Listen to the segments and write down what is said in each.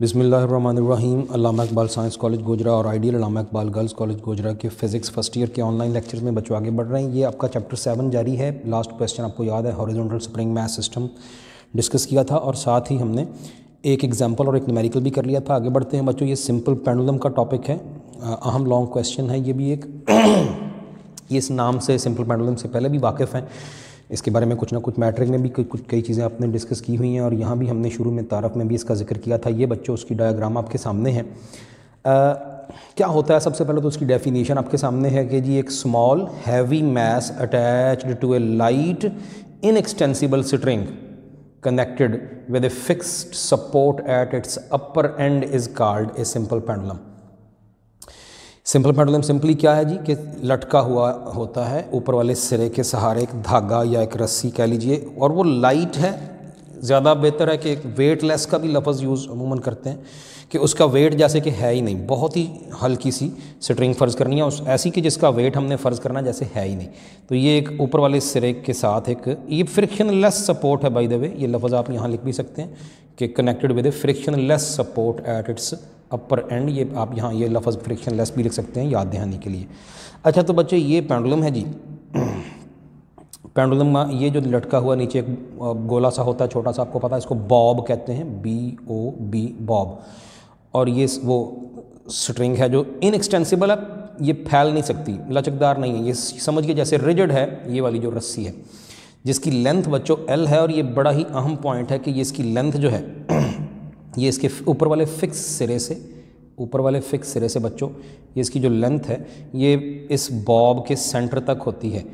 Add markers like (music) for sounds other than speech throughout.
बिसमीम अल्लामा Iqbal science college Gojra और ideal Allama Iqbal girls college Gojra के फ़िज़िक्स फ़र्स्ट ईयर के ऑनलाइन लेक्चर्स में बच्चों आगे बढ़ रहे हैं। ये आपका चैप्टर सेवन जारी है। लास्ट क्वेश्चन आपको याद है, horizontal spring mass system discuss किया था और साथ ही हमने एक एग्ज़ाम्पल और एक न्यूमेरिकल भी कर लिया था। आगे बढ़ते हैं बच्चों, ये सिंपल पेंडुलम का टॉपिक है। अहम लॉन्ग क्वेश्चन है। ये भी एक (clears throat) इस नाम से, सिंपल पेंडुलम से पहले भी वाकिफ़ हैं। इसके बारे में कुछ ना कुछ मैट्रिक में भी कुछ कई चीज़ें आपने डिस्कस की हुई हैं और यहाँ भी हमने शुरू में तारफ़ में भी इसका ज़िक्र किया था। ये बच्चों, उसकी डायग्राम आपके सामने है। क्या होता है सबसे पहले तो उसकी डेफिनेशन आपके सामने है कि जी एक small heavy mass attached to a light inextensible string connected with a fixed support at its upper end is called a simple pendulum simple pendulum simply क्या है जी? कि लटका हुआ होता है, ऊपर वाले सिरे के सहारे एक धागा या एक रस्सी कह लीजिए, और वो लाइट है। ज़्यादा बेहतर है कि एक वेट लेस का भी लफ्ज़ यूज़ अमूमन करते हैं, कि उसका वेट जैसे कि है ही नहीं। बहुत ही हल्की सी स्ट्रिंग फ़र्ज़ करनी है, उस ऐसी कि जिसका वेट हमने फ़र्ज़ करना जैसे है ही नहीं। तो ये एक ऊपर वाले सिरे के साथ एक, ये फ्रिक्शन लेस सपोर्ट है बाई द वे ये लफ्ज़ आप यहाँ लिख भी सकते हैं, कि connected with a frictionless support at its upper end ये आप यहाँ ये लफ्ज़ फ्रिक्शन लेस भी लिख सकते हैं याद दहानी के लिए। अच्छा तो बच्चे, ये पेंडुलम है जी। पेंडुलम ये जो लटका हुआ नीचे एक गोला सा होता है, छोटा सा, आपको पता है, इसको बॉब कहते हैं बी ओ बी बॉब और ये वो स्ट्रिंग है जो इनएक्सटेंसिबल है, ये फैल नहीं सकती, लचकदार नहीं है। ये समझ समझिए जैसे रिजड है, ये वाली जो रस्सी है, जिसकी लेंथ बच्चों एल है, और ये बड़ा ही अहम पॉइंट है कि ये इसकी लेंथ जो है ये इसके ऊपर वाले फिक्स सिरे से, ऊपर वाले फिक्स सिरे से बच्चों, ये इसकी जो लेंथ है, ये इस बॉब के सेंटर तक होती है।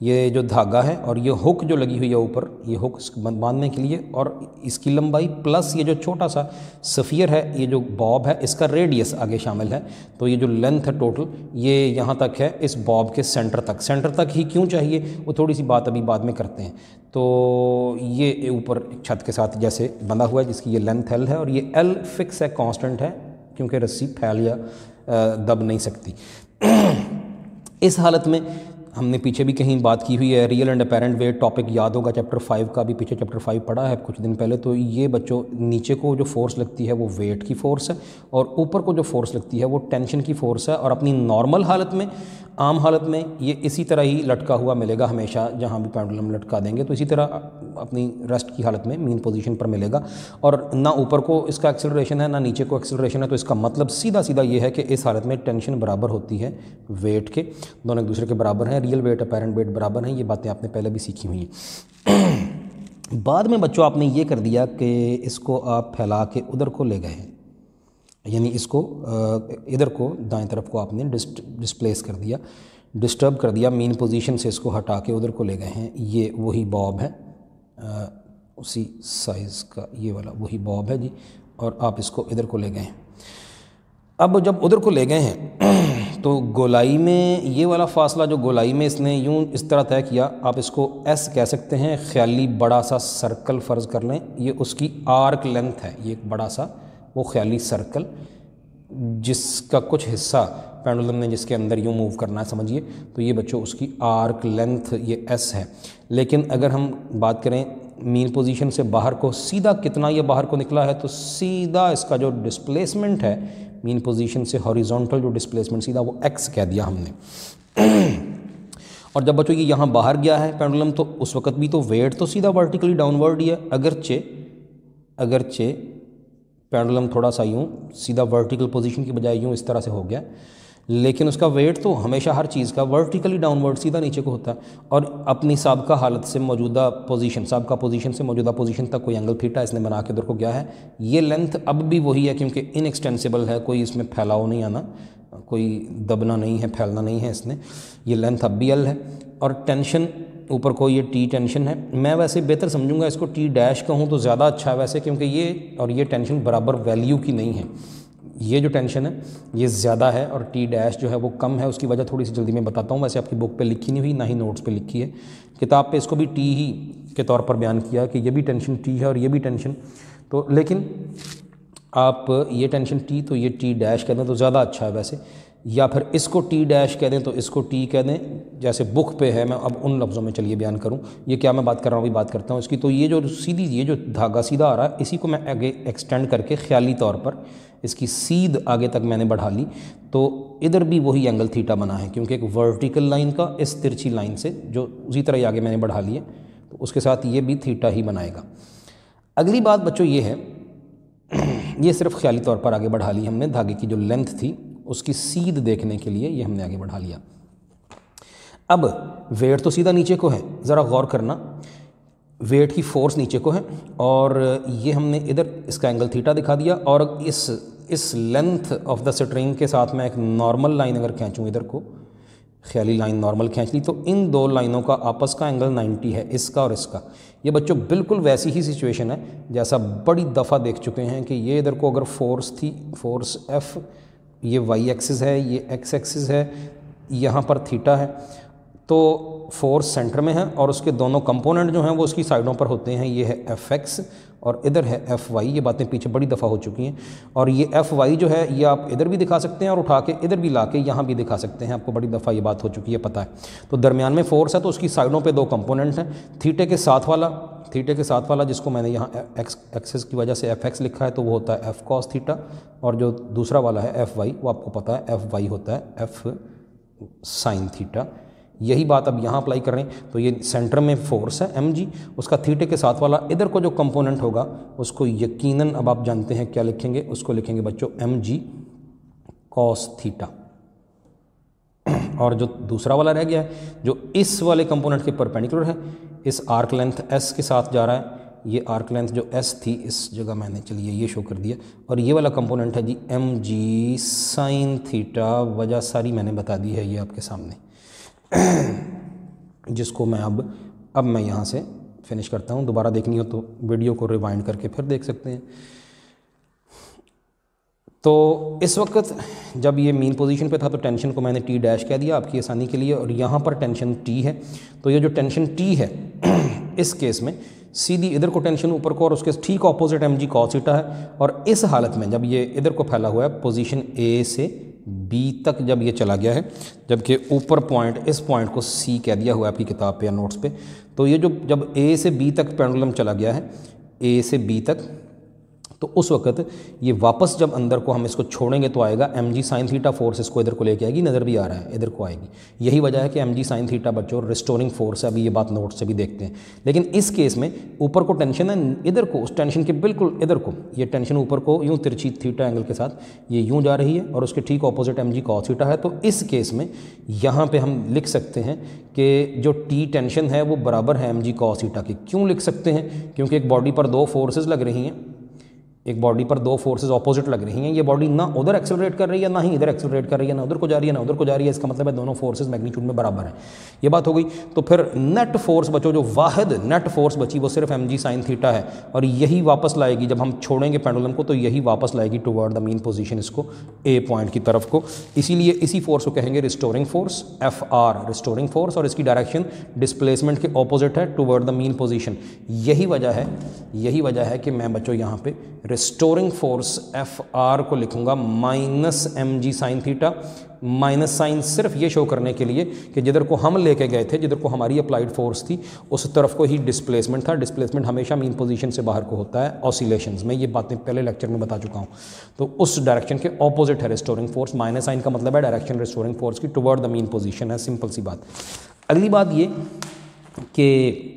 ये जो धागा है और ये हुक जो लगी हुई है ऊपर, ये हुक बांधने के लिए और इसकी लंबाई प्लस ये जो छोटा सा सफ़ियर है, ये जो बॉब है, इसका रेडियस आगे शामिल है। तो ये जो लेंथ है टोटल ये यहाँ तक है, इस बॉब के सेंटर तक। सेंटर तक ही क्यों चाहिए? वो थोड़ी सी बात अभी बाद में करते हैं। तो ये ऊपर छत के साथ जैसे बंधा हुआ है, जिसकी ये लेंथ एल है और ये एल फिक्स है कॉन्स्टेंट है, क्योंकि रस्सी फैल या दब नहीं सकती। (clears throat) इस हालत में हमने पीछे भी कहीं बात की हुई है real and apparent weight topic याद होगा चैप्टर फाइव का भी पीछे चैप्टर फाइव पढ़ा है कुछ दिन पहले तो ये बच्चों, नीचे को जो फोर्स लगती है वो वेट की फोर्स है और ऊपर को जो फोर्स लगती है वो टेंशन की फोर्स है और अपनी नॉर्मल हालत में आम हालत में ये इसी तरह ही लटका हुआ मिलेगा हमेशा, जहाँ भी पेंडुलम लटका देंगे तो इसी तरह अपनी रेस्ट की हालत में मीन पोजीशन पर मिलेगा। और ना ऊपर को इसका एक्सेलरेशन है, ना नीचे को एक्सेलरेशन है तो इसका मतलब सीधा सीधा ये है कि इस हालत में टेंशन बराबर होती है वेट के। दोनों एक दूसरे के बराबर हैं रियल वेट अपेरेंट वेट बराबर हैं, ये बातें आपने पहले भी सीखी हुई हैं। (clears throat) बाद में बच्चों, आपने ये कर दिया कि इसको आप फैला के उधर को ले गए हैं। यानी इसको इधर को, दाएँ तरफ़ को आपने डिस्प्लेस कर दिया। डिस्टर्ब कर दिया, मेन पोजीशन से इसको हटा के उधर को ले गए हैं। ये वही बॉब है। उसी साइज़ का ये वाला वही बॉब है जी, और आप इसको इधर को ले गए हैं। अब जब उधर को ले गए हैं (clears throat) तो गोलाई में, ये वाला फासला जो गोलाई में इसने यूँ इस तरह तय किया, आप इसको एस कह सकते हैं, ख्याली बड़ा सा सर्कल फ़र्ज़ कर लें। ये उसकी आर्क लेंथ है, ये एक बड़ा सा वो ख्याली सर्कल, जिसका कुछ हिस्सा पेंडुलम ने जिसके अंदर यूँ मूव करना है, समझिए। तो ये बच्चों, उसकी आर्क लेंथ ये एस है। लेकिन अगर हम बात करें मीन पोजीशन से बाहर को, सीधा कितना ये बाहर को निकला है तो सीधा इसका जो डिस्प्लेसमेंट है, मीन पोजीशन से हॉरिजॉन्टल जो डिस्प्लेसमेंट, सीधा वो एक्स कह दिया हमने। और जब बच्चों ये यहाँ बाहर गया है पेंडुलम तो उस वक्त भी तो वेट तो सीधा वर्टिकली डाउनवर्ड ही है। अगरचे अगरचे पेंडुलम थोड़ा सा यूँ, सीधा वर्टिकल पोजीशन की बजाय यूँ इस तरह से हो गया। लेकिन उसका वेट तो हमेशा हर चीज़ का वर्टिकली डाउनवर्ड सीधा नीचे को होता है और अपनी सबका हालत से मौजूदा पोजीशन सबका पोजीशन से मौजूदा पोजीशन तक कोई एंगल थीटा इसने बना के उधर को गया है। ये लेंथ अब भी वही है क्योंकि इनएक्सटेंसिबल है, कोई इसमें फैलाव नहीं आना, कोई दबना नहीं है, फैलना नहीं है इसने। ये लेंथ अब भी एल है और टेंशन ऊपर को ये टी टेंशन है। मैं वैसे बेहतर समझूँगा इसको टी डैश कहूँ तो ज़्यादा अच्छा है वैसे, क्योंकि ये और ये टेंशन बराबर वैल्यू की नहीं है। ये जो टेंशन है, ये ज़्यादा है और टी डैश जो है वो कम है, उसकी वजह थोड़ी सी जल्दी मैं बताता हूँ। वैसे आपकी बुक पे लिखी नहीं हुई, ना ही नोट्स पे लिखी है। किताब पे इसको भी टी ही के तौर पर बयान किया कि ये भी टेंशन टी है और ये भी टेंशन तो लेकिन आप ये टेंशन टी तो ये टी डैश कहते तो ज़्यादा अच्छा है वैसे। या फिर इसको टी डैश कह दें तो इसको टी कह दें। जैसे बुक पे है, मैं अब उन लफ्ज़ों में चलिए बयान करूँ। ये क्या मैं बात कर रहा हूँ? अभी बात करता हूँ इसकी। तो ये जो सीधी, ये जो धागा सीधा आ रहा है, इसी को मैं आगे एक्सटेंड करके ख्याली तौर पर इसकी सीध आगे तक मैंने बढ़ा ली। तो इधर भी वही एंगल थीटा बना है, क्योंकि एक वर्टिकल लाइन का इस तिरछी लाइन से जो उसी तरह ही आगे मैंने बढ़ा लिए तो उसके साथ ये भी थीटा ही बनाएगा। अगली बात बच्चों ये है, (clears throat) ये सिर्फ़ ख्याली तौर पर आगे बढ़ा ली हमने, धागे की जो लेंथ थी। उसकी सीध देखने के लिए ये हमने आगे बढ़ा लिया। अब वेट तो सीधा नीचे को है, ज़रा गौर करना। वेट की फोर्स नीचे को है और ये हमने इधर इसका एंगल थीटा दिखा दिया और इस इस लेंथ ऑफ़ द स्ट्रिंग के साथ मैं एक नॉर्मल लाइन अगर खींचूँ इधर को, ख्याली लाइन नॉर्मल खींच ली तो इन दो लाइनों का आपस का एंगल 90 है, इसका और इसका। ये बच्चों बिल्कुल वैसी ही सिचुएशन है, जैसा बड़ी दफ़ा देख चुके हैं कि ये इधर को अगर फोर्स थी फोर्स एफ़ ये वाई एक्सिस है, ये एक्स एक्सिस है, यहाँ पर थीटा है तो फोर्स सेंटर में है और उसके दोनों कंपोनेंट जो हैं वो उसकी साइडों पर होते हैं। ये है एफ़ एक्स और इधर है एफ़ वाई ये बातें पीछे बड़ी दफ़ा हो चुकी हैं। और ये एफ़ वाई जो है, ये आप इधर भी दिखा सकते हैं और उठा के इधर भी ला के यहाँ भी दिखा सकते हैं। आपको बड़ी दफ़ा ये बात हो चुकी है, पता है। तो दरमियान में फोर्स है तो उसकी साइडों पर दो कंपोनेंट हैं थीटे के साथ वाला थीटे के साथ वाला जिसको मैंने यहाँ एक्स, एक्सेस की वजह से एफ़ एक्स लिखा है तो वो होता है एफ़ कॉस थीटा, और जो दूसरा वाला है एफ़ वाई, वो आपको पता है एफ़ वाई होता है एफ़ साइन थीटा। यही बात अब यहाँ अप्लाई कर तो ये सेंटर में फोर्स है एम जी, उसका थीटे के साथ वाला, इधर को जो कंपोनेंट होगा, उसको यकीनन अब आप जानते हैं क्या लिखेंगे, उसको लिखेंगे बच्चों एम जी कॉस थीटा। और जो दूसरा वाला रह गया है, जो इस वाले कंपोनेंट के परपेंडिकुलर है, इस आर्क लेंथ एस के साथ जा रहा है। ये आर्क लेंथ जो एस थी, इस जगह मैंने, चलिए ये शो कर दिया। और ये वाला कंपोनेंट है जी एम जी साइन थीटा वजह सारी मैंने बता दी है ये आपके सामने। (clears throat) जिसको मैं अब अब मैं यहाँ से फिनिश करता हूँ। दोबारा देखनी हो तो वीडियो को रिवाइंड करके फिर देख सकते हैं। तो इस वक्त जब ये मेन पोजीशन पे था तो टेंशन को मैंने टी डैश कह दिया आपकी आसानी के लिए, और यहाँ पर टेंशन टी है। तो ये जो टेंशन टी है, (clears throat) इस केस में, सीधी इधर को टेंशन ऊपर को, और उसके ठीक ऑपोजिट एम जी कॉसिटा है। और इस हालत में जब ये इधर को फैला हुआ है पोजीशन ए से बी तक जब ये चला गया है, जबकि ऊपर पॉइंट इस पॉइंट को सी कह दिया हुआ है आपकी किताब पे या नोट्स पे तो ये जो, जब ए से बी तक पेंडुलम चला गया है ए से बी तक तो उस वक्त ये वापस जब अंदर को हम इसको छोड़ेंगे तो आएगा M G sine theta force इसको इधर को लेके आएगी, नज़र भी आ रहा है, इधर को आएगी। यही वजह है कि एम जी साइन थीटा बच्चों रिस्टोरिंग फोर्स है, अभी ये बात नोट से भी देखते हैं। लेकिन इस केस में ऊपर को टेंशन है, इधर को, उस टेंशन के बिल्कुल इधर को, ये टेंशन ऊपर को यूँ तिरछी थीटा एंगल के साथ ये यूँ जा रही है और उसके ठीक opposite M G cos theta है। तो इस केस में यहाँ पर हम लिख सकते हैं कि जो टी टेंशन है वो बराबर है एम जी कॉस थीटा की। क्यों लिख सकते हैं? क्योंकि एक बॉडी पर दो फोर्सेज लग रही हैं। एक बॉडी पर दो फोर्सेज ऑपोजिट लग रही हैं, ये बॉडी ना उधर एक्सेलरेट कर रही है, ना ही इधर एक्सेलरेट कर रही है, ना उधर को जा रही है, ना उधर को जा रही है, इसका मतलब है दोनों फोर्सेज मैग्नीट्यूड में बराबर है। ये बात हो गई तो फिर नेट फोर्स बचो, जो वाहद नेट फोर्स बची, वो सिर्फ़ एम जी साइन थीटा है, और यही वापस लाएगी, जब हम छोड़ेंगे पेंडुलम को तो यही वापस लाएगी टूवर्ड द मेन पोजिशन इसको ए पॉइंट की तरफ़ को। इसीलिए इसी फोर्स को कहेंगे restoring force F R restoring force और इसकी डायरेक्शन डिस्प्लेसमेंट के ऑपोजिट है टूवर्ड द मेन पोजिशन यही वजह है, यही वजह है कि मैं बच्चों, यहाँ पे रिस्टोरिंग फोर्स एफ़ आर को लिखूँगा minus M G sine theta minus sign सिर्फ़ ये शो करने के लिए कि जिधर को हम लेके गए थे, जिधर को हमारी अप्लाइड फोर्स थी, उस तरफ़ को ही डिस्प्लेसमेंट था। डिस्प्लेसमेंट हमेशा मीन पोजीशन से बाहर को होता है ऑसिलेशन में ये बातें पहले लेक्चर में बता चुका हूँ। तो उस डायरेक्शन के ऑपोजिट है रिस्टोरिंग फोर्स माइनस साइन का मतलब है डायरेक्शन रिस्टोरिंग फोर्स की टुवर्ड द मीन पोजिशन है। सिंपल सी बात। अगली बात ये कि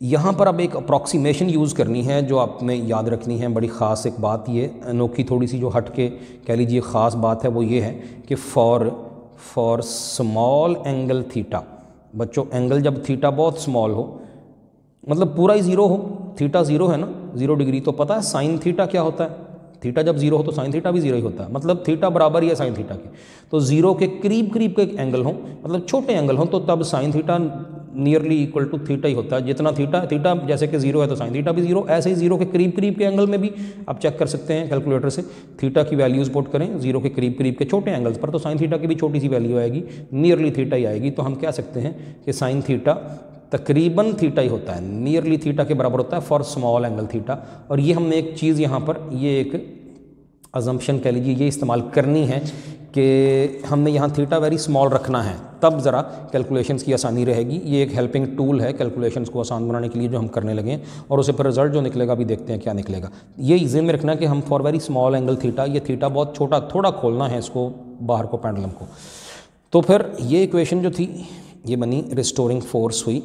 यहाँ पर अब एक अप्रॉक्सीमेशन यूज़ करनी है जो आपने याद रखनी है, बड़ी ख़ास एक बात ये, अनोखी थोड़ी सी जो हट के कह लीजिए ख़ास बात है वो ये है कि for for small angle theta बच्चों एंगल जब थीटा बहुत स्मॉल हो मतलब पूरा ही ज़ीरो हो थीटा ज़ीरो है ना ज़ीरो डिग्री तो पता है साइन थीटा क्या होता है? थीटा जब ज़ीरो हो तो साइन थीटा भी ज़ीरो ही होता है मतलब थीटा बराबर ही है साइन थीटा के तो ज़ीरो के करीब करीब के एंगल हो मतलब छोटे एंगल हो तो तब sine theta nearly equal to theta ही होता है। जितना थीटा थीटा जैसे कि ज़ीरो है तो साइन थीटा भी ज़ीरो ऐसे ही ज़ीरो के करीब करीब के एंगल में भी आप चेक कर सकते हैं कैलकुलेटर से। थीटा की वैल्यूज़ पुट करें ज़ीरो के करीब करीब के छोटे एंगल्स पर तो साइन थीटा की भी छोटी सी वैल्यू आएगी नियरली थीटा ही आएगी। तो हम कह सकते हैं कि साइन थीटा तकरीबन थीटा ही होता है। नियरली थीटा के बराबर होता है फॉर स्मॉल एंगल थीटा और ये हमने एक चीज़ यहाँ पर, ये एक अजम्पन कह लीजिए, ये इस्तेमाल करनी है कि हमने यहाँ थीटा वेरी स्मॉल रखना है, तब ज़रा कैलकुलेशंस की आसानी रहेगी। ये एक हेल्पिंग टूल है कैलकुलेशंस को आसान बनाने के लिए जो हम करने लगे और उसे पर रिज़ल्ट जो निकलेगा भी देखते हैं क्या निकलेगा। ये इजी में रखना कि हम for very small angle theta ये थीटा बहुत छोटा, थोड़ा खोलना है इसको, बाहर को पैंडलम को। तो फिर ये इक्वेशन जो थी, ये बनी रिस्टोरिंग फोर्स हुई।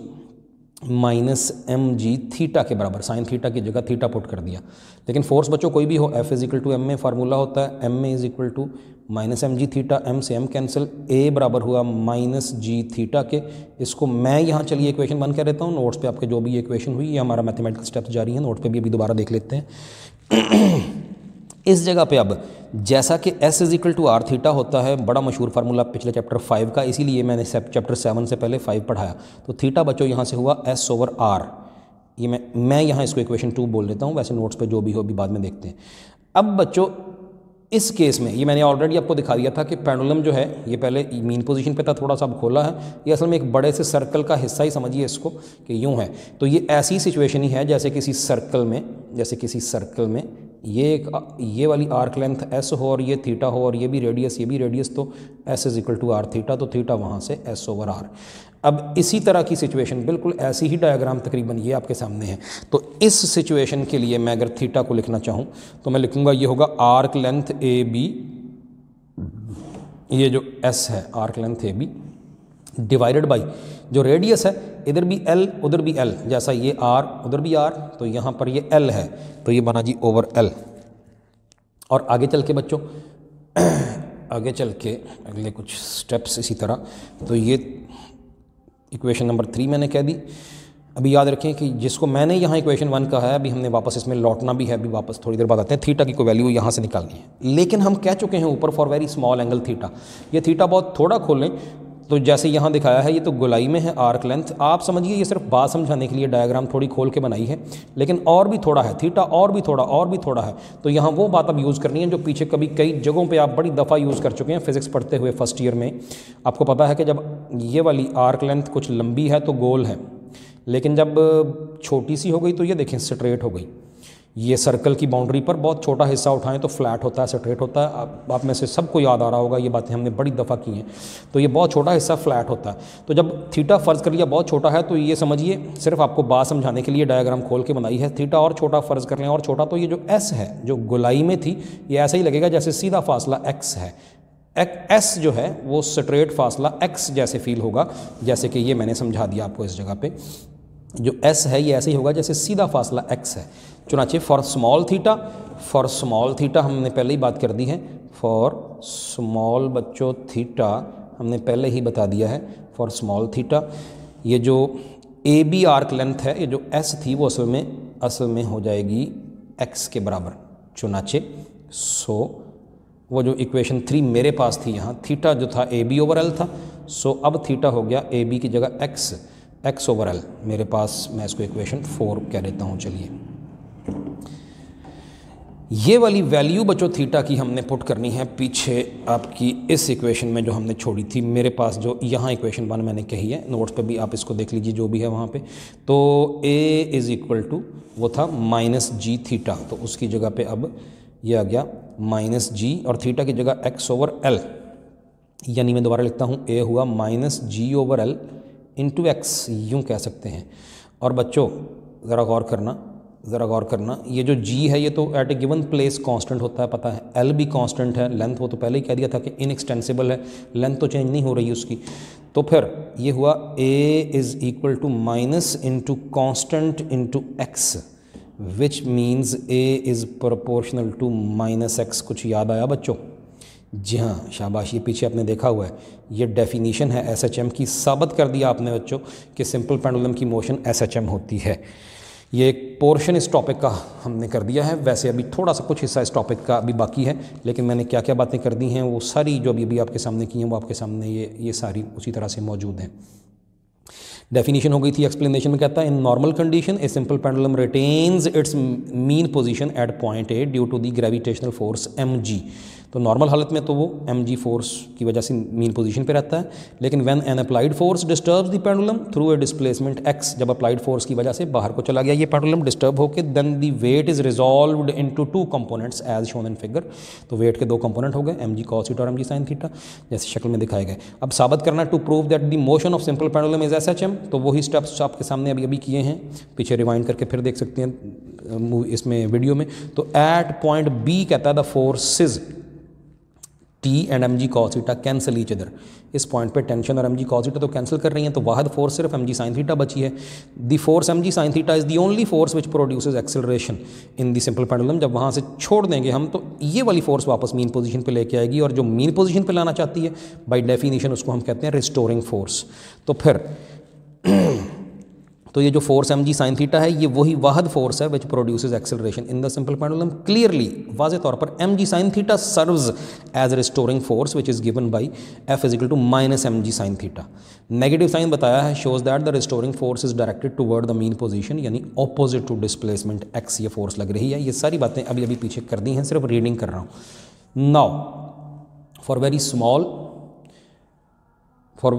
माइनस एम जी थीटा के बराबर, साइन थीटा की जगह थीटा पुट कर दिया। लेकिन फोर्स बच्चों कोई भी हो, F is equal to M में फार्मूला होता है, एम में is equal to minus M G theta, M से एम कैंसिल, ए बराबर हुआ माइनस जी थीटा के। इसको मैं यहाँ चलिए इक्वेशन बन कर देता हूँ, नोट्स पे आपके जो भी इक्वेशन हुई, ये हमारा मैथमेटिकल स्टेप्स जारी है, नोट्स पे भी अभी दोबारा देख लेते हैं। इस जगह पे अब, जैसा कि S is equal to R theta होता है, बड़ा मशहूर फार्मूला पिछले चैप्टर फाइव का, इसीलिए मैंने चैप्टर सेवन से पहले फाइव पढ़ाया। तो थीटा बच्चों, यहाँ से हुआ एस ओवर आर ये मैं मैं यहाँ इसको इक्वेशन टू बोल देता हूँ, वैसे नोट्स पे जो भी हो, अभी बाद में देखते हैं। अब बच्चों, इस केस में, ये मैंने ऑलरेडी आपको दिखा दिया था कि पेंडुलम जो है, ये पहले मीन पोजीशन पे था, थोड़ा सा अब खोला है। ये असल में एक बड़े से सर्कल का हिस्सा ही समझिए इसको कि यूँ है। तो ये ऐसी सिचुएशन ही है, जैसे किसी सर्कल में, जैसे किसी सर्कल में ये एक, ये वाली आर्क लेंथ एस हो और ये थीटा हो और ये भी रेडियस ये भी रेडियस तो S is equal to R theta तो थीटा वहाँ से एस ओवर आर अब इसी तरह की सिचुएशन बिल्कुल ऐसी ही डायग्राम तकरीबन ये आपके सामने है। तो इस सिचुएशन के लिए मैं अगर थीटा को लिखना चाहूँ तो मैं लिखूँगा ये होगा आर्क लेंथ ए बी ये जो एस है arc length A B divided by जो रेडियस है, इधर भी एल उधर भी एल जैसा ये आर उधर भी आर तो यहाँ पर ये एल है तो ये बना जी ओवर एल और आगे चल के बच्चों, (clears throat) आगे चल के अगले कुछ स्टेप्स इसी तरह तो ये इक्वेशन नंबर थ्री मैंने कह दी। अभी याद रखें कि जिसको मैंने यहाँ इक्वेशन वन कहा है, अभी हमने वापस इसमें लौटना भी है, अभी वापस थोड़ी देर बाद आते हैं थीटा की कोई वैल्यू यहाँ से निकालनी है। लेकिन हम कह चुके हैं ऊपर for very small angle theta ये थीटा बहुत थोड़ा खोलें तो जैसे यहाँ दिखाया है, ये तो गोलाई में है आर्क लेंथ आप समझिए, ये सिर्फ़ बात समझाने के लिए डायग्राम थोड़ी खोल के बनाई है, लेकिन और भी थोड़ा है थीटा और भी थोड़ा, और भी थोड़ा है। तो यहाँ वो बात अब यूज़ करनी है, जो पीछे कभी कई जगहों पे आप बड़ी दफ़ा यूज़ कर चुके हैं फिज़िक्स पढ़ते हुए फ़र्स्ट ईयर में। आपको पता है कि जब ये वाली आर्क लेंथ कुछ लंबी है तो गोल है। लेकिन जब छोटी सी हो गई तो ये देखें स्ट्रेट हो गई। ये सर्कल की बाउंड्री पर बहुत छोटा हिस्सा उठाएँ तो फ्लैट होता है स्ट्रेट होता है। आप, आप में से सबको याद आ रहा होगा ये बातें हमने बड़ी दफ़ा की हैं। तो ये बहुत छोटा हिस्सा फ्लैट होता है। तो जब थीटा फ़र्ज़ कर लिया बहुत छोटा है तो ये समझिए सिर्फ़ आपको बात समझाने के लिए डायग्राम खोल के बनाई है। थीटा और छोटा फ़र्ज़ कर लें और छोटा तो ये जो एस है जो गुलाई में थी ये ऐसा ही लगेगा जैसे सीधा फासला एक्स है। एस जो है वो स्ट्रेट फासला एक्स जैसे फील होगा जैसे कि ये मैंने समझा दिया आपको इस जगह पे। जो एस है ये ऐसे ही होगा जैसे सीधा फासला एक्स है। चुनाचे for small theta for small theta हमने पहले ही बात कर दी है। फॉर स्मॉल बच्चों थीटा हमने पहले ही बता दिया है। फॉर स्मॉल थीटा ये जो ए बी आर्क लेंथ है, ये जो एस थी, वो असल में असल में हो जाएगी एक्स के बराबर। चुनाचे सो वो जो इक्वेशन थ्री मेरे पास थी यहाँ थीटा जो था ए बी ओवर एल था। सो अब थीटा हो गया ए बी की जगह एक्स एक्स ओवर एल मेरे पास, मैं इसको इक्वेशन फोर कह देता हूँ, चलिए। ये वाली वैल्यू बचो थीटा की हमने पुट करनी है पीछे आपकी इस इक्वेशन में जो हमने छोड़ी थी, मेरे पास जो यहाँ इक्वेशन वन मैंने कही है नोट्स पे भी आप इसको देख लीजिए जो भी है वहाँ पे। तो ए इज़ इक्वल टू वो था माइनस जी थीटा तो उसकी जगह पे अब ये आ गया माइनस जी और थीटा की जगह एक्स ओवर एल यानी मैं दोबारा लिखता हूँ ए हुआ minus G over L into X यूँ कह सकते हैं। और बच्चों, ज़रा गौर करना ज़रा गौर करना, ये जो जी है, ये तो at a given place constant होता है, पता है। एल भी कांस्टेंट है लेंथ वो तो पहले ही कह दिया था कि इनएक्सटेंसिबल है लेंथ तो चेंज नहीं हो रही उसकी। तो फिर ये हुआ A is equal to minus into constant into X which means A is proportional to minus X कुछ याद आया बच्चों? जी हाँ शाबाश, ये पीछे आपने देखा हुआ है। ये डेफिनीशन है एस एच एम की, साबित कर दिया आपने बच्चों कि सिंपल पेंडुलम की मोशन एस एच एम होती है। ये एक पोर्शन इस टॉपिक का हमने कर दिया है। वैसे अभी थोड़ा सा कुछ हिस्सा इस टॉपिक का अभी बाकी है, लेकिन मैंने क्या क्या बातें कर दी हैं, वो सारी जो अभी अभी आपके सामने की हैं, वो आपके सामने ये ये सारी उसी तरह से मौजूद हैं। डेफिनेशन हो गई थी एक्सप्लेनेशन में कहता है in normal condition a simple pendulum retains its mean position at point A due to the gravitational force M G तो नॉर्मल हालत में तो वो एम जी फोर्स की वजह से मीन पोजीशन पे रहता है, लेकिन when an applied force disturb the pendulum through a displacement x जब अप्लाइड फोर्स की वजह से बाहर को चला गया ये पेंडुलम डिस्टर्ब होकर then the weight is resolve into two two components as shown in figure तो वेट के दो कंपोनेंट हो गए एम जी कॉस और एम जी साइन थीटा जैसे शक्ल में दिखाए गए। अब साबित करना to prove that the motion of simple pendulum is S H M तो वही स्टेप्स आपके सामने अभी अभी किए हैं। पीछे रिवाइंड करके फिर देख सकते हैं इसमें वीडियो में। तो एट पॉइंट बी कहता है the forces T and m g cos theta cancel each other इस पॉइंट पे टेंशन और एम जी कॉसिटा तो कैंसिल कर रही हैं तो वाहद फोर्स सिर्फ़ एम जी साइन थीटा बची है। The force m g sine theta is the only force which produces acceleration in the simple pendulum जब वहाँ से छोड़ देंगे हम तो ये वाली फोर्स वापस मीन पोजीशन पे लेके आएगी, और जो मीन पोजीशन पे लाना चाहती है बाई डेफिनेशन उसको हम कहते हैं रिस्टोरिंग फोर्स तो फिर तो ये जो force m g sine theta है, ये वही वाहद फोर्स है which produces acceleration in the simple pendulum clearly was तौर पर m g sine theta serves as restoring force which is given by F is equal to minus m g sine theta. Negative sign बताया है shows that the restoring force is directed toward the mean position यानी opposite to displacement x ये force लग रही है। ये सारी बातें अभी अभी पीछे कर दी हैं, सिर्फ़ रीडिंग कर रहा हूँ। Now for very small for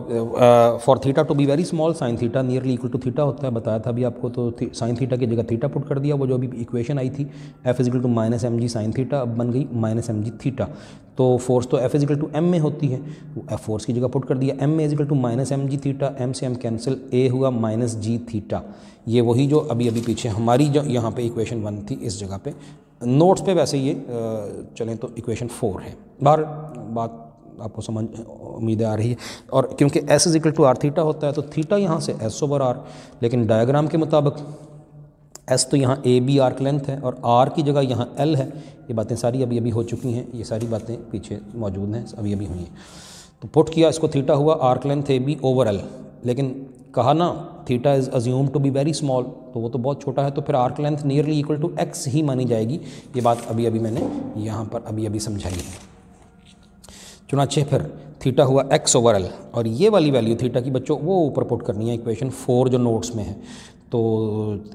for theta to be very small sine theta nearly equal to theta होता है। बताया था अभी आपको तो साइन थीटा की जगह थीटा पुट कर दिया। वो जो अभी इक्वेशन आई थी F is equal to minus m g sine theta अब बन गई माइनस एम जी थीटा तो फोर्स तो F is equal to m में होती है। एफ़ फोर्स की जगह पुट कर दिया। एम में is equal to minus m g theta m से एम कैंसिल ए हुआ माइनस जी थीटा ये वही जो अभी अभी पीछे हमारी जो यहाँ पे इक्वेशन वन थी, इस जगह पे। नोट्स पे वैसे ये चलें तो इक्वेशन फोर है। बार बात आपको समझ, उम्मीदें आ रही है। और क्योंकि s is equal to r theta होता है तो थीटा यहाँ से एस ओवर आर लेकिन डायग्राम के मुताबिक एस तो यहाँ ए बी आर्क लेंथ है और आर की जगह यहाँ एल है। ये बातें सारी अभी अभी हो चुकी हैं, ये सारी बातें पीछे मौजूद हैं, अभी अभी हुई हैं। तो पुट किया, इसको थीटा हुआ arc length a b over l लेकिन कहा ना theta is assume to be very small तो वो तो बहुत छोटा है तो फिर arc length nearly equal to x ही मानी जाएगी। ये बात अभी अभी मैंने यहाँ पर अभी अभी समझाई है। चुनाचे फिर, थीटा हुआ एक्स ओवर एल और ये वाली वैल्यू थीटा की बच्चों, वो ऊपर पुट करनी है इक्वेशन फोर जो नोट्स में है। तो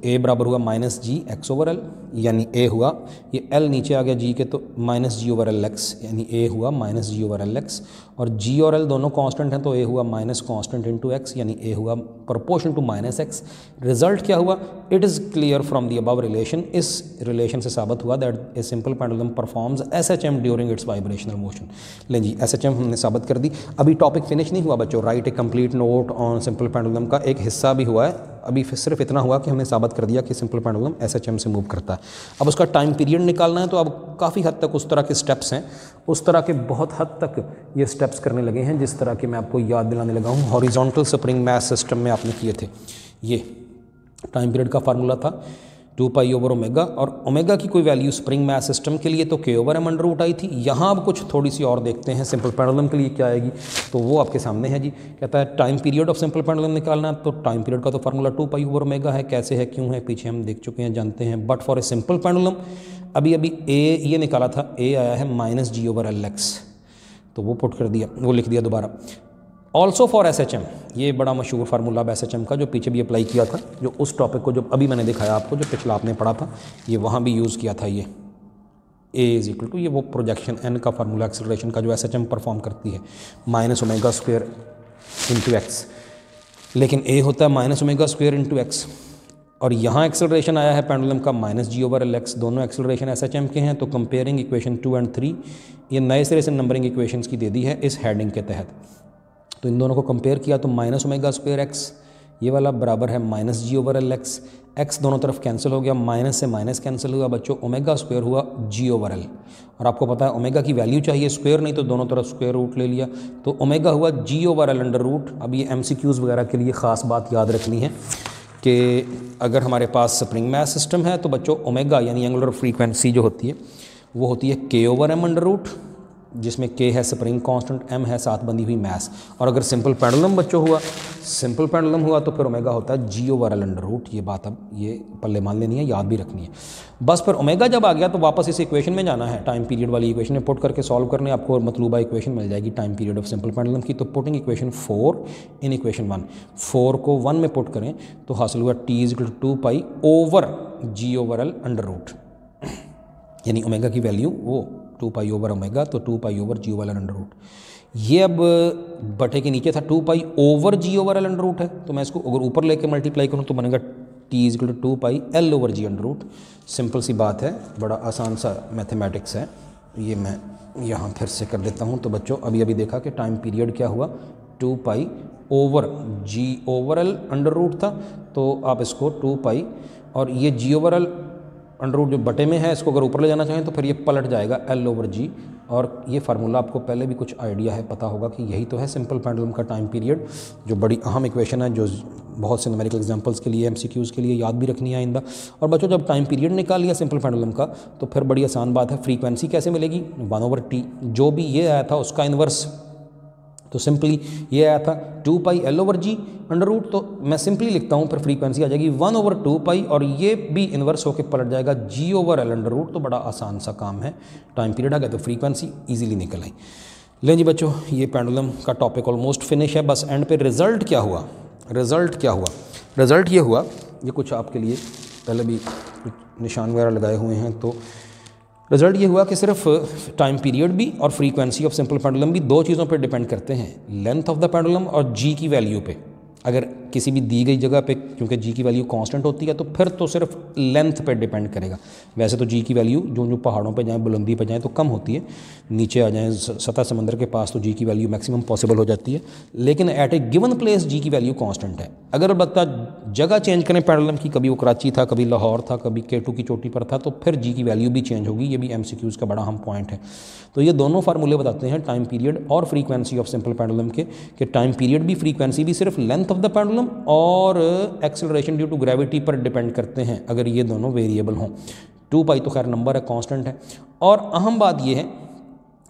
ए बराबर हुआ minus g x over l यानी ए हुआ, ये एल नीचे आ गया जी के तो minus G over L X यानी ए हुआ minus G over L X और जी और एल दोनों कांस्टेंट हैं तो ए हुआ माइनस कांस्टेंट इनटू एक्स यानी ए हुआ proportion to minus x result क्या हुआ? It is clear from the above relation इस रिलेशन से साबित हुआ that a simple pendulum performs S H M during its vibrational motion लें जी एस एच एम हमने साबित कर दी। अभी टॉपिक फिनिश नहीं हुआ बच्चों। Write a complete note on simple pendulum का एक हिस्सा भी हुआ है। अभी सिर्फ़ इतना हुआ कि हमने साबित कर दिया कि simple pendulum S H M से मूव करता है। अब उसका टाइम पीरियड निकालना है तो अब काफ़ी हद तक उस तरह के स्टेप्स हैं। उस तरह के बहुत हद तक ये स्टेप्स करने लगे हैं, जिस तरह के मैं आपको याद दिलाने लगा हूँ। हॉरिजॉन्टल स्प्रिंग मैथ सिस्टम में आपने किए थे। ये टाइम पीरियड का फार्मूला था। टू पाई ओवर ओमेगा और ओमेगा की कोई वैल्यू स्प्रिंग मैथ सिस्टम के लिए तो k over m under root आई थी। यहाँ अब कुछ थोड़ी सी और देखते हैं। सिंपल पेंडुलम के लिए क्या आएगी? तो वो आपके सामने है जी। कहता है time period of simple pendulum निकालना। तो टाइम पीरियड का तो formula two pi over omega है। कैसे है, क्यों है, पीछे हम देख चुके हैं, जानते हैं। But for a simple pendulum अभी अभी ए ये निकाला था। ए आया है minus g over l x तो वो पुट कर दिया, वो लिख दिया दोबारा। Also for S H M ये बड़ा मशहूर फार्मूला एस एच एम का जो पीछे भी अप्लाई किया था, जो उस टॉपिक को जो अभी मैंने दिखाया आपको, जो पिछला आपने पढ़ा था, ये वहाँ भी यूज़ किया था ये। ए इज़ इक्वल टू ये वो प्रोजेक्शन एन का फार्मूला एक्सेलरेशन का जो एस एच एम परफॉर्म करती है minus omega square into x लेकिन ए होता है minus omega square into x और यहाँ एक्सेलरेशन आया है पेंडुलम का minus g over l x दोनों एक्सेलरेशन एस एच एम के हैं तो comparing equation two and three ये नए सिरे से नंबरिंग इक्वेशंस की दे दी है इस हेडिंग के तहत। तो इन दोनों को कंपेयर किया तो माइनस ओमेगा स्क्वेयर एक्स ये वाला बराबर है minus g over l x x दोनों तरफ़ कैंसिल हो गया माइनस से माइनस कैंसिल हुआ, बच्चों ओमेगा स्क्वेयर हुआ जी ओवर एल और आपको पता है ओमेगा की वैल्यू चाहिए स्क्वेयर नहीं तो दोनों तरफ़ स्क्वेयर रूट ले लिया। तो ओमेगा हुआ g over l under root अब ये एम वगैरह के लिए ख़ास बात याद रखनी है कि अगर हमारे पास स्प्रिंग मैथ सिस्टम है तो बच्चों ओमेगा यानी एंगुलर फ्रीक्वेंसी जो होती है, वो होती है के ओवर एम अंडर रूट जिसमें के है स्प्रिंग कांस्टेंट एम है साथ बंधी हुई मैस और अगर सिंपल पेंडुलम बच्चों हुआ सिंपल पेंडुलम हुआ तो फिर ओमेगा होता है g over l under root ये बात अब, ये पल्ले मान लेनी है, याद भी रखनी है। बस फिर ओमेगा जब आ गया तो वापस इस इक्वेशन में जाना है। टाइम पीरियड वाली इक्वेशन में पुट करके सॉल्व करने आपको मतलूबा इक्वेशन मिल जाएगी time period of simple pendulum की। तो putting equation four in equation one four को वन में पुट करें तो हासिल हुआ T is two pi over g over l under root यानी ओमेगा की वैल्यू वो टू पाई ओवर ओमेगा तो two pi over g over under root ये अब बटे के नीचे था, two pi over g over l under root है तो मैं इसको अगर ऊपर लेके मल्टीप्लाई करूँ तो बनेगा T is two two pi l over g under root simple सी बात है, बड़ा आसान सा मैथमेटिक्स है. ये मैं यहाँ फिर से कर देता हूँ तो बच्चों अभी अभी देखा कि टाइम पीरियड क्या हुआ? Two pi over g over l under root था तो आप इसको टू पाई, और ये g over l under root जो बटे में है, इसको अगर ऊपर ले जाना चाहें तो फिर ये पलट जाएगा एल ओवर जी और ये फार्मूला आपको पहले भी कुछ आइडिया है, पता होगा कि यही तो है सिंपल पेंडुलम का टाइम पीरियड जो बड़ी अहम इक्वेशन है, जो बहुत से न्यूमेरिकल एग्जांपल्स के लिए एमसीक्यूज़ के लिए याद भी रखनी है आइंदा। और बच्चों, जब टाइम पीरियड निकाल लिया सिंपल पेंडुलम का तो फिर बड़ी आसान बात है फ्रीक्वेंसी कैसे मिलेगी? वन ओवर टी जो भी ये आया था, उसका इन्वर्स तो सिंपली ये आया था two pi l over g under root तो मैं सिंपली लिखता हूँ, फिर फ्रीक्वेंसी आ जाएगी वन ओवर टू पाई और ये भी इन्वर्स होकर पलट जाएगा g over l under root तो बड़ा आसान सा काम है। टाइम पीरियड आ गया तो फ्रीक्वेंसी ईजिली निकल आई। लें जी बच्चों, ये पेंडुलम का टॉपिक ऑलमोस्ट फिनिश है, बस एंड पे रिज़ल्ट क्या हुआ? रिज़ल्ट क्या हुआ? रिज़ल्ट ये हुआ, ये कुछ आपके लिए पहले भी निशान वगैरह लगाए हुए हैं तो रिज़ल्ट ये हुआ कि सिर्फ़ टाइम पीरियड भी और फ्रीक्वेंसी ऑफ़ सिंपल पेंडुलम भी दो चीज़ों पर डिपेंड करते हैं लेंथ ऑफ़ द पेंडुलम और जी की वैल्यू पे। अगर किसी भी दी गई जगह पे, क्योंकि जी की वैल्यू कांस्टेंट होती है तो फिर तो सिर्फ़ लेंथ पे डिपेंड करेगा। वैसे तो जी की वैल्यू जो जो पहाड़ों पे जाएँ, बुलंदी पे जाएँ तो कम होती है। नीचे आ जाएँ सतह समंदर के पास तो जी की वैल्यू मैक्सिमम पॉसिबल हो जाती है। लेकिन at a given place g की वैल्यू कॉन्स्टेंट है। अगर बता जगह चेंज करें पेंडुलम की, कभी वो कराची था, कभी लाहौर था, कभी केटू की चोटी पर था तो फिर जी की वैल्यू भी चेंज होगी। ये भी एम का बड़ा हम पॉइंट है। तो ये दोनों फार्मूले बताते हैं टाइम पीरियड और फ्रीक्वेंसी ऑफ़ सिंपल पेंडुलम के, कि टाइम पीरियड भी फ्रीक्वेंसी भी सिर्फ़ लेंथ ऑफ़ द पेंडुलम और एक्सेलरेशन ड्यू टू ग्रेविटी पर डिपेंड करते हैं, अगर ये दोनों वेरिएबल हों। टू पाई तो खैर नंबर है कांस्टेंट है। और अहम बात यह है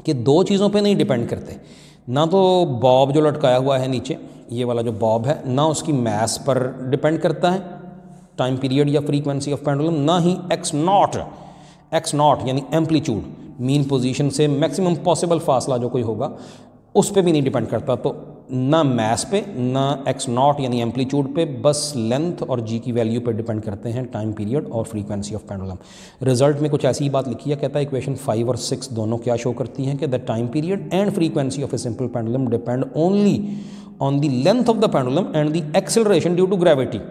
कि दो चीज़ों पे नहीं डिपेंड करते। ना तो बॉब जो लटकाया हुआ है नीचे, ये वाला जो बॉब है, ना उसकी मैस पर डिपेंड करता है टाइम पीरियड या फ्रीक्वेंसी ऑफ़ पेंडुलम ना ही एक्स नॉट एक्स नॉट यानी एम्पलीट्यूड मीन पोजीशन से मैक्सिमम पॉसिबल फासला जो कोई होगा, उस पर भी नहीं डिपेंड करता। तो ना मैस पे, ना एक्स नॉट यानी एम्पलीट्यूड पे, बस लेंथ और जी की वैल्यू पे डिपेंड करते हैं टाइम पीरियड और फ्रीक्वेंसी ऑफ़ पेंडुलम रिज़ल्ट में कुछ ऐसी ही बात लिखी है, कहता है इक्वेशन फाइव और सिक्स दोनों क्या शो करती हैं कि the time period and frequency of a simple pendulum depend only on the length of the pendulum and the acceleration due to gravity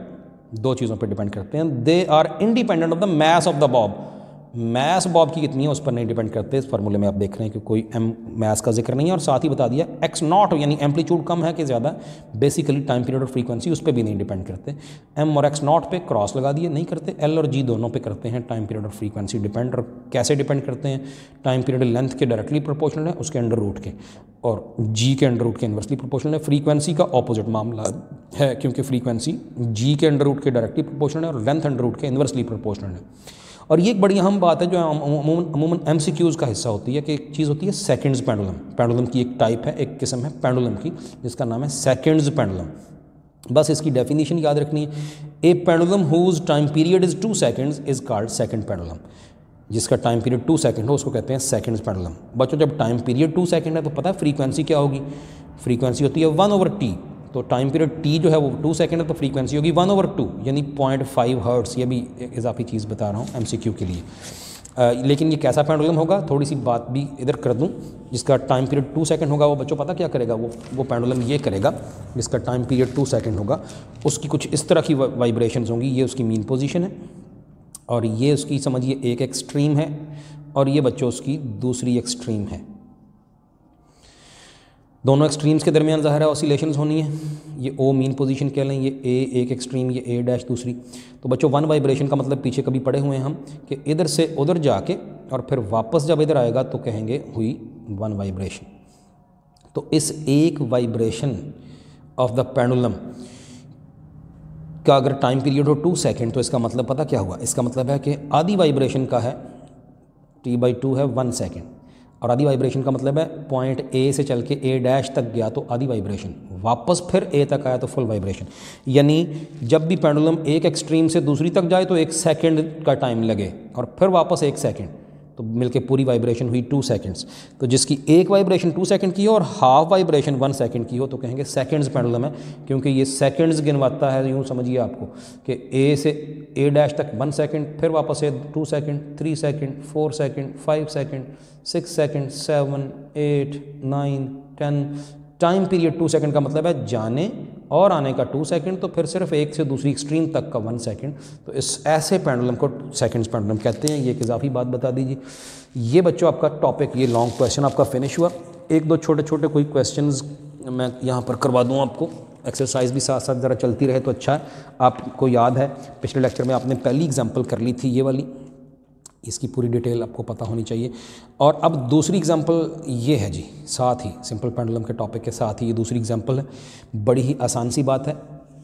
दो चीज़ों पर डिपेंड करते हैं। They are independent of the mass of the bob mass bob की कितनी है, उस पर नहीं डिपेंड करते, इस फार्मूले में आप देख रहे हैं कि कोई एम मैस का ज़िक्र नहीं है, और साथ ही बता दिया, एक्स नॉट यानी एम्पलीट्यूड कम है कि ज़्यादा बेसिकली टाइम पीरियड और फ्रीक्वेंसी उस पर भी नहीं डिपेंड करते। एम और एक्स नॉट पे क्रॉस लगा दिए, नहीं करते एल और जी दोनों पे करते हैं टाइम पीरियड और फ्रीक्वेंसी डिपेंड और कैसे डिपेंड करते हैं? टाइम पीरियड लेंथ के डायरेक्टली प्रोपोर्शनल है, उसके अंडर रूट के, और जी के अंडर रूट के इन्वर्सली प्रोपोर्शनल है। फ्रीक्वेंसी का ऑपोजिट मामला है, क्योंकि फ्रीक्वेंसी जी के अंडर रूट के डायरेक्टली प्रोपोर्शनल है, और लेंथ अंडर रूट के इन्वर्सली प्रोपोर्शनल है। और ये एक बड़ी अहम बात है जो अमूमन एम सी क्यूज़ का हिस्सा होती है कि एक चीज़ होती है सेकेंड्स पेंडुलम पेंडुलम की एक टाइप है, एक किस्म है पेंडुलम की, जिसका नाम है सेकेंड्स पेंडुलम बस इसकी डेफिनेशन याद रखनी है। A pendulum whose time period is two seconds is called second pendulum जिसका टाइम पीरियड टू सेकंड हो, उसको कहते हैं सेकंड्स पेंडुलम बच्चों, जब टाइम पीरियड टू सेकंड है तो पता है फ्रीक्वेंसी क्या होगी? फ्रीक्वेंसी होती है वन ओवर टी तो टाइम पीरियड टी जो है वो टू सेकेंड है तो फ्रीक्वेंसी होगी वन ओवर टू यानी पॉइंट फाइव हर्ट्स ये भी इजाफी चीज़ बता रहा हूँ एम सी क्यू के लिए। आ, लेकिन ये कैसा पेंडुलम होगा? थोड़ी सी बात भी इधर कर दूँ जिसका टाइम पीरियड टू सेकंड होगा वो बच्चों पता क्या करेगा? वो वो पेंडुलम ये करेगा जिसका टाइम पीरियड टू सेकंड होगा उसकी कुछ इस तरह की वाइब्रेशन होंगी ये उसकी मीन पोजिशन है। और ये उसकी समझिए एक एक्सट्रीम है और ये बच्चों उसकी दूसरी एक्सट्रीम है। दोनों एक्सट्रीम्स के दरमियान ज़ाहिर है ऑसिलेशन होनी है। ये ओ मीन पोजीशन कह लें, ये ए एक एक्सट्रीम ये ए डैश दूसरी। तो बच्चों वन वाइब्रेशन का मतलब पीछे कभी पड़े हुए हैं हम कि इधर से उधर जाके और फिर वापस जब इधर आएगा तो कहेंगे हुई वन वाइब्रेशन तो इस एक वाइब्रेशन ऑफ़ द पेंडुलम का अगर टाइम पीरियड हो टू सेकेंड तो इसका मतलब पता क्या हुआ? इसका मतलब है कि आधी वाइब्रेशन का है टी बाई टू है वन सेकेंड और आधी वाइब्रेशन का मतलब है पॉइंट ए से चल के ए डैश तक गया तो आधी वाइब्रेशन वापस फिर ए तक आया तो फुल वाइब्रेशन यानी जब भी पेंडुलम एक एक्सट्रीम से दूसरी तक जाए तो एक सेकेंड का टाइम लगे और फिर वापस एक सेकंड तो मिलके पूरी वाइब्रेशन हुई टू सेकंड्स तो जिसकी एक वाइब्रेशन टू सेकंड की हो और हाफ़ वाइब्रेशन वन सेकंड की हो तो कहेंगे सेकंड्स पेंडुलम है, क्योंकि ये सेकंड्स गिनवाता है, यूँ समझिए आपको कि ए से ए डैश तक वन सेकंड फिर वापस a two second three second four second five second six second seven eight nine ten time period two second का मतलब है जाने और आने का टू सेकंड तो फिर सिर्फ़ एक से दूसरी एक्सट्रीम तक का वन सेकंड तो इस ऐसे पेंडुलम को सेकंड्स पेंडुलम कहते हैं। ये एक इजाफी बात बता दीजिए। ये बच्चों, आपका टॉपिक ये लॉन्ग क्वेश्चन आपका फिनिश हुआ। एक दो छोटे छोटे कोई क्वेश्चन मैं यहाँ पर करवा दूँ आपको। एक्सरसाइज भी साथ साथ ज़रा चलती रहे तो अच्छा है। आपको याद है, पिछले लेक्चर में आपने पहली एग्ज़ाम्पल कर ली थी ये वाली। इसकी पूरी डिटेल आपको पता होनी चाहिए। और अब दूसरी एग्जांपल ये है जी, साथ ही सिंपल पेंडुलम के टॉपिक के साथ ही ये दूसरी एग्जांपल है। बड़ी ही आसान सी बात है,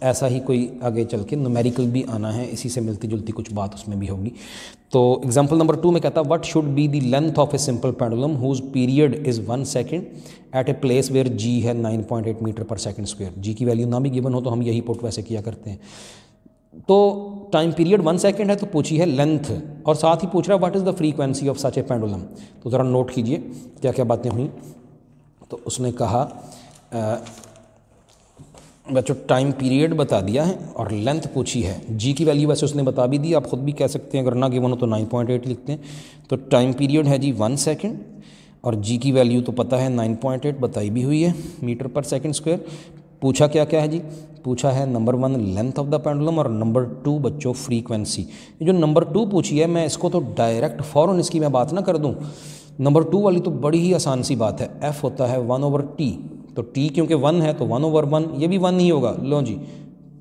ऐसा ही कोई आगे चल के नुमेरिकल भी आना है, इसी से मिलती जुलती कुछ बात उसमें भी होगी। तो एग्ज़ाम्पल नंबर टू में कहता what should be the length of a simple pendulum whose period is one second at a place where g है nine point eight metre per second square g की वैल्यू ना भी given हो तो हम यही पुट वैसे किया करते हैं। तो टाइम पीरियड वन सेकेंड है तो पूछी है लेंथ और साथ ही पूछ रहा है what is the frequency of such a pendulum तो ज़रा नोट कीजिए क्या क्या बातें हुई। तो उसने कहा बच्चों टाइम पीरियड बता दिया है और लेंथ पूछी है। जी की वैल्यू वैसे उसने बता भी दी, आप खुद भी कह सकते हैं, अगर ना गिवन हो तो 9.8 लिखते हैं। तो टाइम पीरियड है जी वन सेकेंड और जी की वैल्यू तो पता है 9.8 बताई भी हुई है मीटर पर सेकंड स्क्वायर पूछा क्या क्या है जी? पूछा है number one length of the pendulum और नंबर टू बच्चों फ्रीक्वेंसी जो नंबर टू पूछी है, मैं इसको तो डायरेक्ट फ़ौरन इसकी मैं बात ना कर दूँ. नंबर टू वाली तो बड़ी ही आसान सी बात है. एफ़ होता है वन ओवर टी तो टी क्योंकि वन है तो वन ओवर वन ये भी वन ही होगा. लो जी.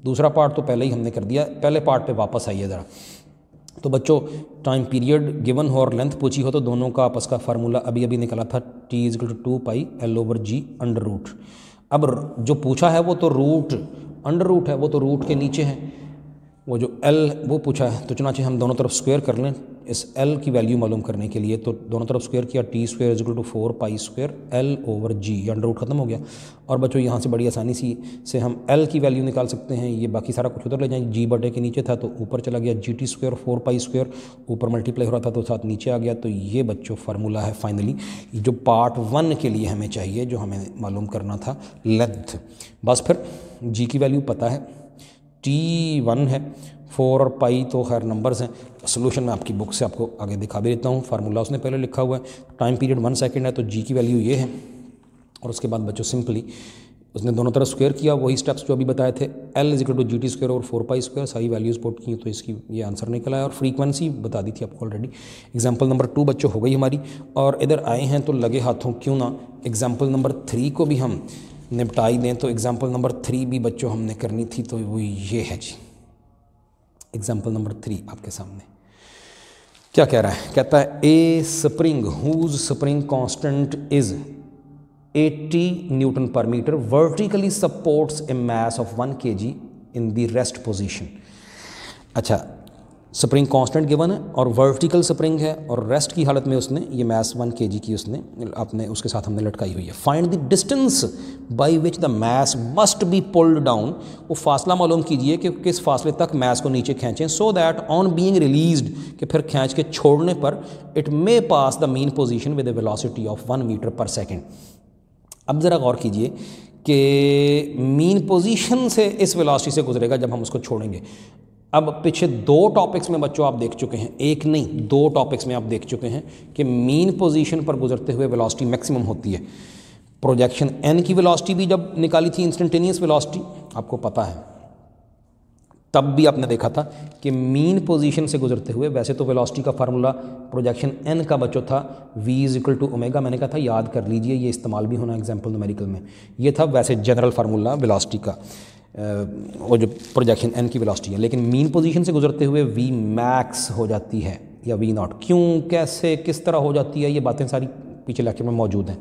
दूसरा पार्ट तो पहले ही हमने कर दिया. पहले पार्ट पे वापस आइए ज़रा. तो बच्चों टाइम पीरियड गिवन हो और लेंथ पूछी हो तो दोनों का आपस का फार्मूला अभी अभी निकला था T is two pi L over G under root अब जो पूछा है वो तो रूट अंडर रूट है, वो तो रूट के नीचे है। वो जो एल वो पूछा है तो चुनाचे हम दोनों तरफ़ स्क्वायर कर लें। इस एल की वैल्यू मालूम करने के लिए तो दोनों तरफ़ स्क्वायर किया T square equal to four pi square L over G under root खत्म हो गया। और बच्चों, यहाँ से बड़ी आसानी सी से हम एल की वैल्यू निकाल सकते हैं। ये बाकी सारा कुछ उधर ले जाएँगे जी बटे के नीचे था तो ऊपर चला गया G T square four pi square ऊपर मल्टीप्लाई हो रहा था तो साथ नीचे आ गया। तो ये बच्चों फार्मूला है फाइनली जो पार्ट वन के लिए हमें चाहिए, जो हमें मालूम करना था लेंथ बस फिर जी की वैल्यू पता है। टी वन है। फोर और पाई तो खैर नंबर्स हैं। सोल्यूशन मैं आपकी बुक से आपको आगे दिखा भी देता हूँ। फार्मूला उसने पहले लिखा हुआ है। टाइम पीरियड वन सेकेंड है तो जी की वैल्यू ये है। और उसके बाद बच्चों सिंपली उसने दोनों तरफ़ स्क्वायर किया। वही स्टेप्स जो अभी बताए थे। L equal to G T square और फोर पाई स्क्वायर सारी वैल्यूज़ पुट की तो इसकी ये आंसर निकला है। और फ्रीक्वेंसी बता दी थी आपको ऑलरेडी एग्ज़ाम्पल नंबर टू बच्चों हो गई हमारी। और इधर आए हैं तो लगे हाथों क्यों ना। एग्ज़ाम्पल नंबर थ्री को भी हम निपटाई दें तो एग्ज़ाम्पल नंबर थ्री भी बच्चों हमने करनी थी तो वो ये है जी। एग्ज़ाम्पल नंबर थ्री आपके सामने। क्या कह रहा है? कहता है a spring whose spring constant is 80 newton per metre vertically supports a mass of 1 kg in the rest position अच्छा स्प्रिंग कांस्टेंट गिवन है और वर्टिकल स्प्रिंग है और रेस्ट की हालत में उसने, ये मैस वन के की उसने अपने उसके साथ हमने लटकाई हुई है। Find the distance by which the mass must be pulled down वो फासला मालूम कीजिए कि किस फासले तक मैस को नीचे खींचें so that on being released कि फिर खींच के छोड़ने पर it may pass the mean position with velocity of one metre per second अब ज़रा गौर कीजिए कि मीन पोजीशन से इस वेलोसिटी से गुजरेगा जब हम उसको छोड़ेंगे। अब पीछे दो टॉपिक्स में बच्चों आप देख चुके हैं। एक नहीं, दो टॉपिक्स में आप देख चुके हैं कि मीन पोजीशन पर गुजरते हुए वेलोसिटी मैक्सिमम होती है। प्रोजेक्शन एन की वेलोसिटी भी जब निकाली थी इंस्टेंटेनियस वेलोसिटी आपको पता है। तब भी आपने देखा था कि मीन पोजीशन से गुजरते हुए, वैसे तो वेलोसिटी का फार्मूला प्रोजेक्शन एन का बच्चों था V is equal to omega मैंने कहा था, याद कर लीजिए, ये इस्तेमाल भी होना एग्ज़ाम्पल न्यूमेरिकल में। ये था वैसे जनरल फार्मूला वेलोसिटी का। वो जो प्रोजेक्शन एन की वेलोसिटी है, लेकिन मीन पोजीशन से गुजरते हुए वी मैक्स हो जाती है या वी नॉट क्यों? कैसे? किस तरह हो जाती है? ये बातें सारी पीछे लेक्चर में मौजूद हैं।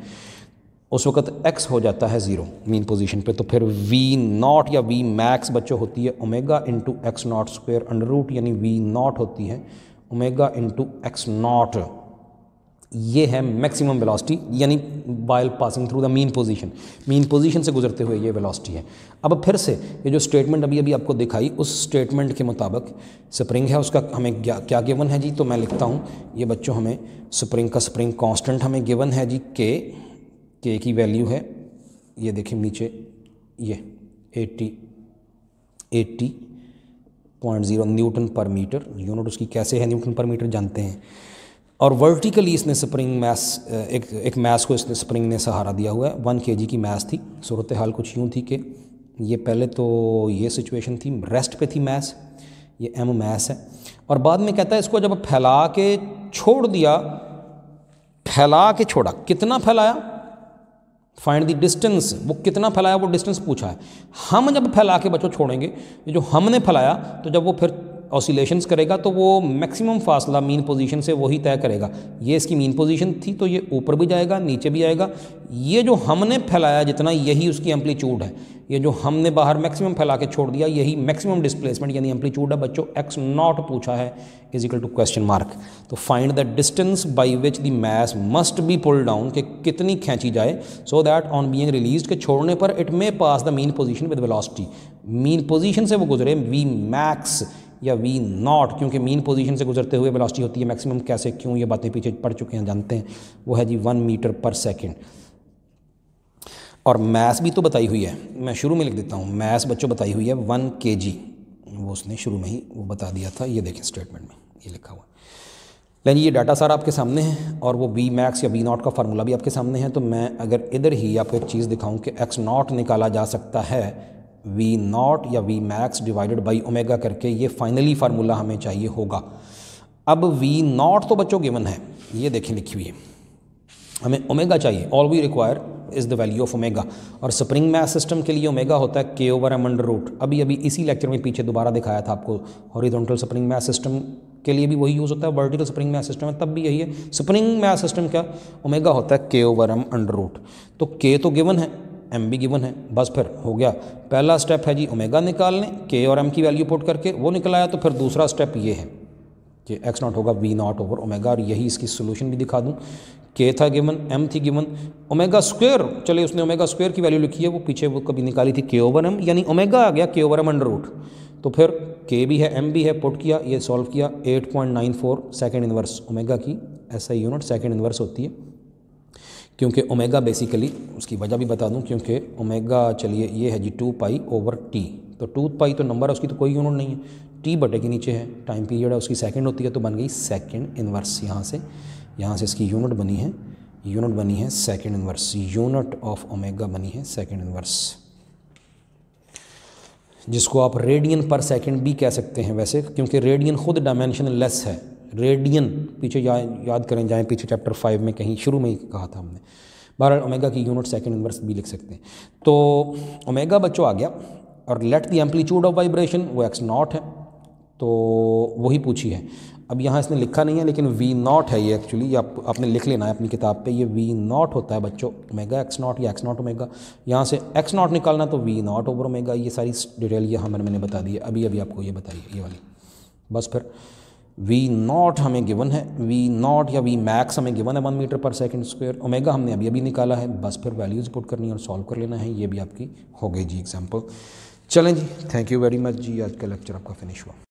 उस वक्त एक्स हो जाता है ज़ीरो मीन पोजीशन पे तो फिर वी नॉट या वी मैक्स बच्चों होती है omega into X naught square under root यानी वी नॉट होती है ओमेगा इंटू एक्स नॉट ये है मैक्सिमम वेलोसिटी यानी while passing through the mean position mean position से गुजरते हुए ये वेलोसिटी है। अब फिर से, ये जो स्टेटमेंट अभी अभी आपको दिखाई, उस स्टेटमेंट के मुताबिक स्प्रिंग है, उसका हमें क्या गिवन है जी? तो मैं लिखता हूँ, ये बच्चों हमें स्प्रिंग का स्प्रिंग कॉन्स्टेंट हमें गिवन है जी के के की वैल्यू है। ये देखें नीचे, ये eighty eighty point zero newton per metre unit उसकी कैसे है न्यूटन पर मीटर जानते हैं। और वर्टिकली इसने स्प्रिंग मैस एक एक मैस को इसने स्प्रिंग ने सहारा दिया हुआ है। वन के की मैस थी। सूरत हाल कुछ यूँ थी कि ये पहले तो ये सिचुएशन थी। रेस्ट पे थी मैस ये एम मैस है। और बाद में कहता है, इसको जब फैला के छोड़ दिया, फैला के छोड़ा। कितना फैलाया? फाइंड दी डिस्टेंस वो कितना फैलाया? वो डिस्टेंस पूछा है। हम जब फैला के बच्चों छोड़ेंगे, ये जो हमने फैलाया तो जब वो फिर ऑसिलेशंस करेगा तो वो मैक्सिमम फासला मीन पोजीशन से वही तय करेगा। ये इसकी मीन पोजीशन थी तो ये ऊपर भी जाएगा, नीचे भी आएगा। ये जो हमने फैलाया जितना, यही उसकी एम्पलीट्यूड है। ये जो हमने बाहर मैक्सिमम फैला के छोड़ दिया, यही मैक्सिमम डिस्प्लेसमेंट यानी एम्पलीट्यूड है। बच्चों एक्स नॉट पूछा है is equal to question mark तो find the distance by which the mass must be pull down कि कितनी खींची जाए so that on being release के छोड़ने पर it may pass the mean position with velocity mean position से वो गुजरे वी मैक्स या वी नॉट क्योंकि मीन पोजीशन से गुजरते हुए वेलोसिटी होती है मैक्सिमम कैसे, क्यों ये बातें पीछे पढ़ चुके हैं, जानते हैं। वो है जी वन मीटर पर सेकेंड और मैथ्स भी तो बताई हुई है। मैं शुरू में लिख देता हूँ। मैथ्स बच्चों बताई हुई है वन के जी वो उसने शुरू में ही वो बता दिया था। ये देखें स्टेटमेंट में, ये लिखा हुआ। लेकिन ये डाटा सारा आपके सामने है और वो वी मैक्स या वी नॉट का फार्मूला भी आपके सामने है। तो मैं अगर इधर ही आपको एक चीज़ दिखाऊँ कि एक्स नॉट निकाला जा सकता है वी नॉट या V max divided by omega करके ये फाइनली फार्मूला हमें चाहिए होगा। अब वी नॉट तो बच्चों गिवन है, ये देखें लिखी हुई है। हमें ओमेगा चाहिए all we require is the value of omega और स्प्रिंग मैथ सिस्टम के लिए ओमेगा होता है के ओवर एम अंडर रूट अभी अभी इसी लेक्चर में पीछे दोबारा दिखाया था आपको हॉरिजॉन्टल स्प्रिंग मैथ सिस्टम के लिए भी वही यूज़ होता है वर्टिकल स्प्रिंग मैथ सिस्टम है तब भी यही है। स्प्रिंग मैथ सिस्टम क्या? ओमेगा होता है के ओवर एम अंडर रूट तो के तो गिवन है एम भी गिवन है। बस फिर हो गया। पहला स्टेप है जी ओमेगा निकालने के और एम की वैल्यू पुट करके, वो निकल आया तो फिर दूसरा स्टेप ये है कि एक्स नॉट होगा वी नॉट ओवर ओमेगा और यही इसकी सोल्यूशन भी दिखा दूँ। के था गिवन एम थी गिवन ओमेगा स्क्वेयर चले उसने ओमेगा स्क्वेयर की वैल्यू लिखी है, वो पीछे वो कभी निकाली थी के ओवर एम यानी ओमेगा आ गया के ओवर एम अंडर रूट तो फिर के भी है एम भी है पुट किया, ये सॉल्व किया 8.94 सेकेंड इनवर्स ओमेगा की, ऐसा यूनिट सेकेंड इनवर्स होती है। क्योंकि ओमेगा बेसिकली उसकी वजह भी बता दूँ, क्योंकि ओमेगा चलिए, ये है जी टू पाई ओवर टी तो टू पाई तो नंबर है, उसकी तो कोई यूनिट नहीं है। टी बटे के नीचे है टाइम पीरियड है, उसकी सेकंड होती है तो बन गई सेकंड इनवर्स यहाँ से। यहाँ से इसकी यूनिट बनी है यूनिट बनी है second inverse unit of omega बनी है सेकंड इनवर्स जिसको आप रेडियन पर सेकंड भी कह सकते हैं वैसे, क्योंकि रेडियन खुद डायमेंशन लेस है। रेडियन पीछे या, याद करें जाएँ पीछे चैप्टर फाइव में कहीं शुरू में ही कहा था हमने। बारह ओमेगा की यूनिट सेकंड इनवर्स भी लिख सकते हैं। तो ओमेगा बच्चों आ गया और let the amplitude of vibration वो एक्स नॉट है तो वही पूछी है। अब यहाँ इसने लिखा नहीं है लेकिन वी नॉट है ये एक्चुअली आप आपने लिख लेना है अपनी किताब पे ये वी नॉट होता है बच्चों ओमेगा एक्स नॉट या एक्स नॉट ओमेगा यहाँ से एक्स नॉट निकालना तो वी नॉट ओवर ओमेगा ये सारी डिटेल यहाँ मैंने मैंने बता दी है। अभी अभी आपको ये बताइए ये वाली। बस फिर। वी नॉट हमें गिवन है। वी नॉट या वी मैक्स हमें गिवन है one metre per second square omega हमने अभी अभी निकाला है। बस फिर वैल्यूज़ पुट करनी है और सॉल्व कर लेना है। ये भी आपकी हो गई जी एग्ज़ाम्पल चलें जी। थैंक यू वेरी मच जी। आज का लेक्चर आपका फिनिश हुआ।